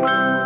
you